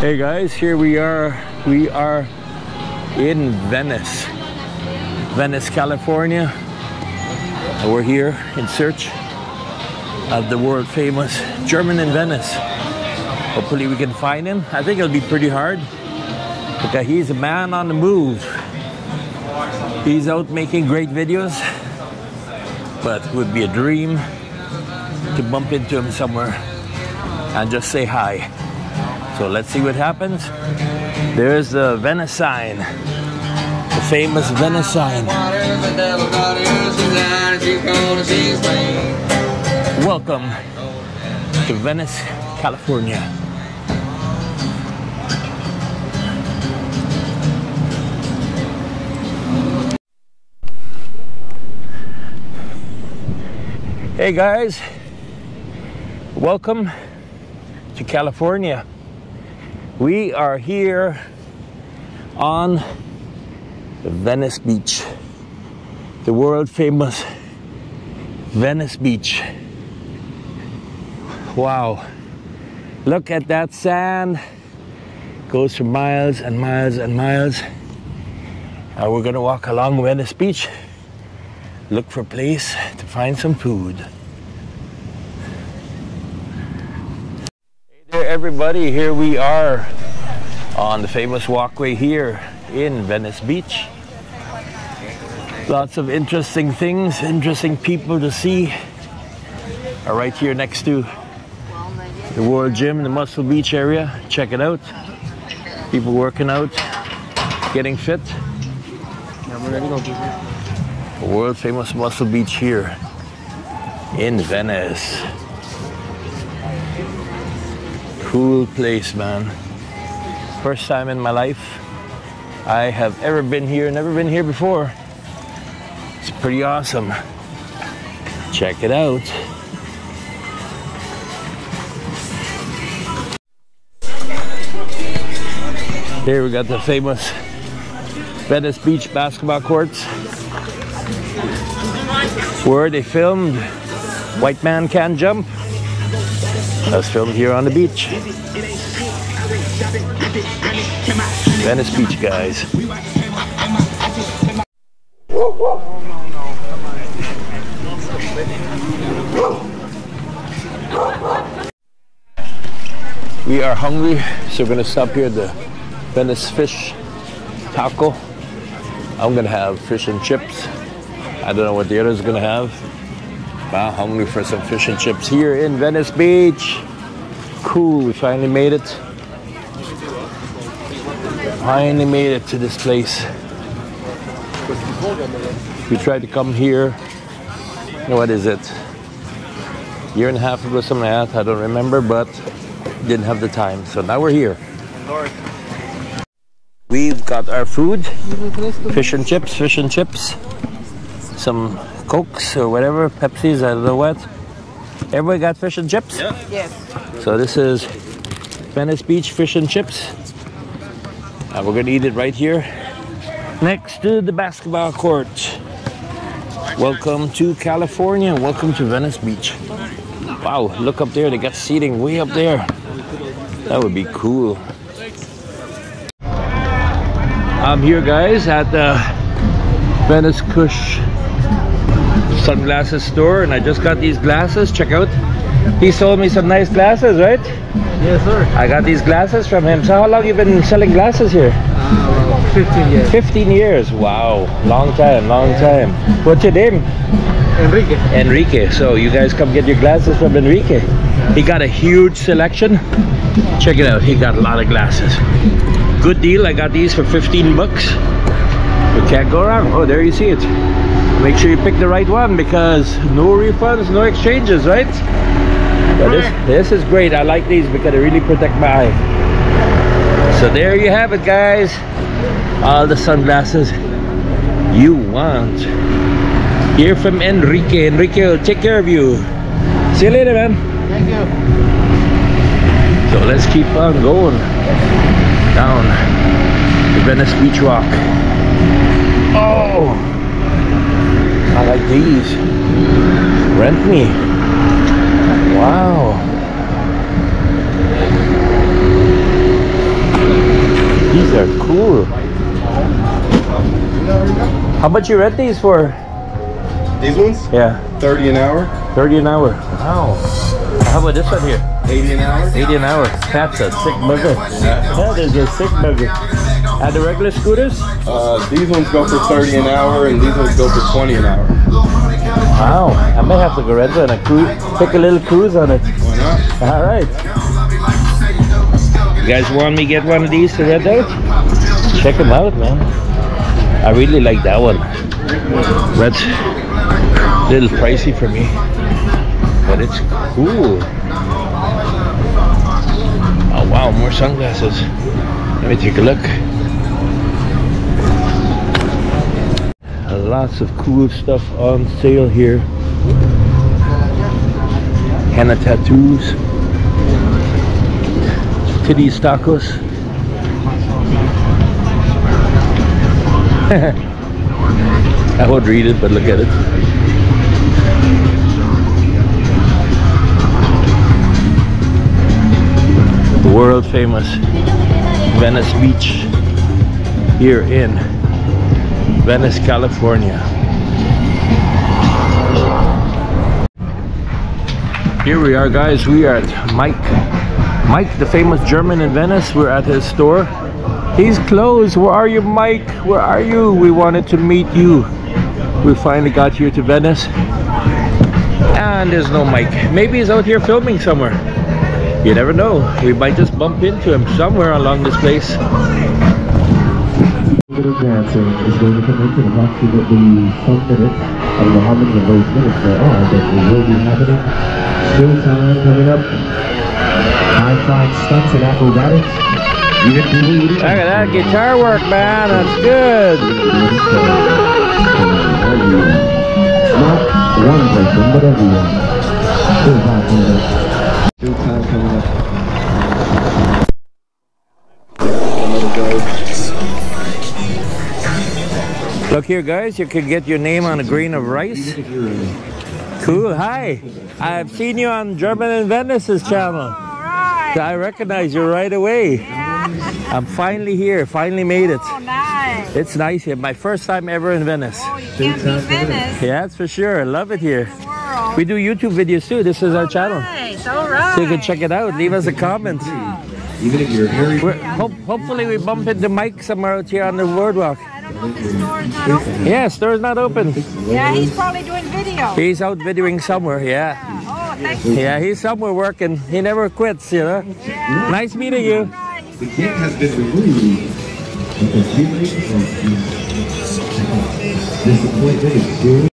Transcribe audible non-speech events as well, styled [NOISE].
Hey guys, here we are. We are in Venice, Venice, California. We're here in search of the world famous German in Venice. Hopefully we can find him. I think it'll be pretty hard because uh, he's a man on the move. He's out making great videos, but it would be a dream to bump into him somewhere and just say hi. So let's see what happens. There's the Venice sign, the famous Venice sign. Welcome to Venice, California. Hey guys, welcome to California. We are here on Venice Beach, the world famous Venice Beach. Wow, look at that sand. Goes for miles and miles and miles. Now we're gonna walk along Venice Beach, look for a place to find some food. Hey there, everybody. Here we are on the famous walkway here in Venice Beach. Lots of interesting things, interesting people to see. Are right here next to the World Gym, in the Muscle Beach area. Check it out. People working out, getting fit. The world famous Muscle Beach here in Venice. Cool place, man. First time in my life I have ever been here, never been here before. It's pretty awesome. Check it out. Here we got the famous Venice Beach basketball courts where they filmed White Man Can't Jump. That's filmed here on the beach. Venice Beach, guys. We are hungry, so we're gonna stop here at the Venice Fish Taco. I'm gonna have fish and chips. I don't know what the others are gonna have. I'm hungry for some fish and chips here in Venice Beach. Cool, we finally made it. Finally made it to this place. We tried to come here. What is it? Year and a half ago, something like that. I don't remember, but didn't have the time. So now we're here. We've got our food, fish and chips, fish and chips, some cokes or whatever, Pepsis, I don't know what. Everybody got fish and chips? Yeah. Yes. So this is Venice Beach fish and chips. And we're gonna eat it right here next to the basketball court. Welcome to California. Welcome to Venice Beach. Wow, look up there. They got seating way up there. That would be cool. I'm here, guys, at the Venice Kush sunglasses store, and I just got these glasses. Check out. He sold me some nice glasses, right? Yes, sir. I got these glasses from him. So how long you been selling glasses here? Uh, 15 years. 15 years. Wow. Long time, long time. What's your name? Enrique. Enrique. So you guys come get your glasses from Enrique. He got a huge selection. Check it out. He got a lot of glasses. Good deal. I got these for 15 bucks. You can't go wrong. Oh, there you see it. Make sure you pick the right one because no refunds, no exchanges, right? But this, this is great. I like these because they really protect my eye. So there you have it, guys. All the sunglasses you want. here from Enrique. Enrique will take care of you. See you later, man. Thank you. So let's keep on going down the Venice Beach Walk. Oh, like these. Rent me. Wow. These are cool. How much you rent these for? These ones, Yeah, 30 an hour, 30 an hour. Wow. How about this one here? 80 an hour. 80 an hour. That's a sick burger. That is a sick burger. And the regular scooters? Uh, these ones go for 30 an hour, and these ones go for 20 an hour. Wow. I may have to go rent and cruise, take a little cruise on it. Why not? All right. You guys want me to get one of these to rent out? Check them out, man. I really like that one. That's a little pricey for me, but it's cool. Oh wow, more sunglasses. Let me take a look. Lots of cool stuff on sale here. Henna tattoos. Titties tacos. [LAUGHS] I would read it, but look at it. World famous Venice Beach here in Venice, California. Here we are guys, we are at Mike. Mike, the famous German in Venice, we're at his store. He's closed, where are you Mike? Where are you? We wanted to meet you. We finally got here to Venice. And there's no Mike. Maybe he's out here filming somewhere. You never know. We might just bump into him somewhere along this place. Little dancing is going to come into the approximately some minutes. I don't know how many of those minutes there are, but it will be happening. Showtime coming up. High flying stunts and acrobatics. Who Look at that guitar work, man. That's good. Not one person, but everyone. Showtime coming up. Showtime coming up. Look here, guys. You can get your name on a grain of rice. Cool. Hi. I've seen you on German in Venice's channel. Alright. I recognize you right away. Yeah. I'm finally here. Finally made it. Oh, nice. It's nice here. My first time ever in Venice. Oh, you can't beat Venice. Yeah, that's for sure. I love it here. We do YouTube videos too. This is our oh, channel. All right. So you can check it out. Leave us a comment. Even if you're very hopefully we bump into Mike somewhere out here on the boardwalk. I don't know if the store is not open. Yeah, store's not open. Yeah, he's probably doing video. He's out videoing somewhere, yeah. Oh, thank you. Yeah, he's somewhere working. He never quits, you know. Yeah. Nice meeting you. The kid has been removed. But the feeling of disappointment is still